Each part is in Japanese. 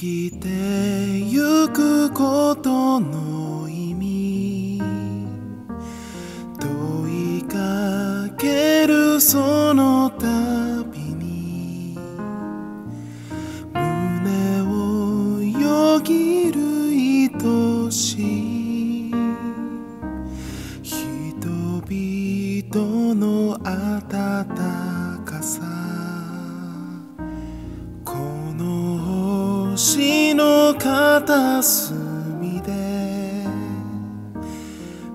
きてゆくことの意味。問いかけるその度に。胸をよぎる愛し。い人々の温かさ。片隅で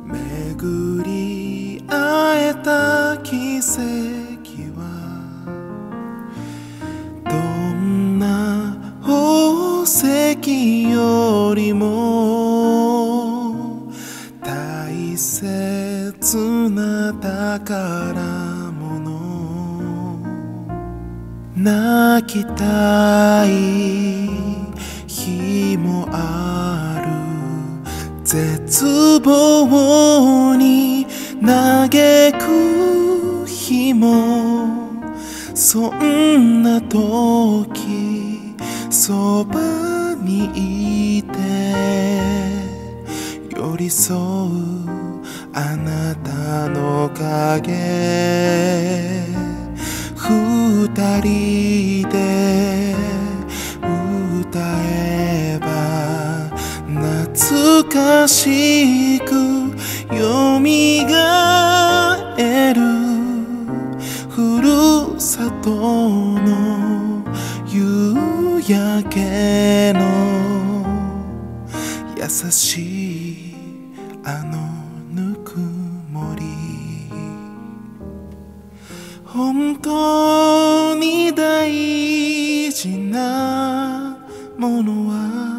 巡り会えた奇跡はどんな宝石よりも大切な宝物泣きたい。日もある絶望に嘆く日もそんな時そばにいて寄り添うあなたの影二人で懐かしくよみがえる。ふるさとの夕焼けの。優しいあのぬくもり。本当に大事なものは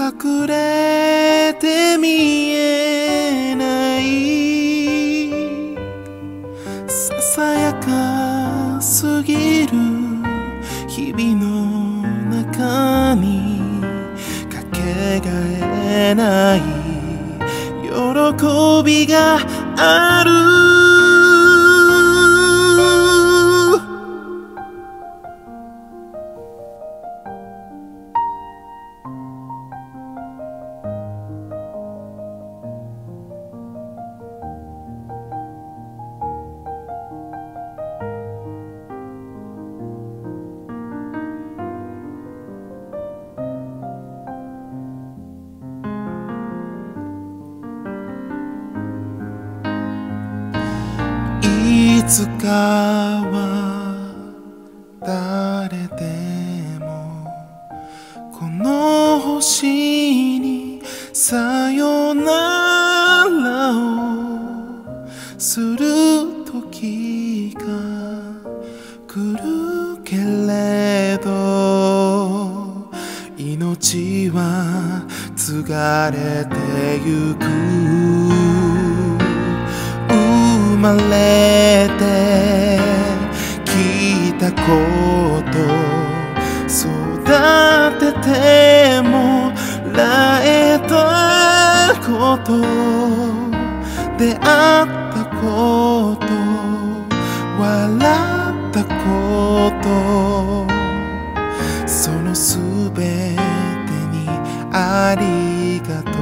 隠れて見えないささやかすぎる日々の中にかけがえない喜びがあるつかは誰でもこの星にさよならをする時が来るけれど命は継がれてゆく。まれてきたこと育ててもらえたこと出会ったこと笑ったことそのすべてにありがとう。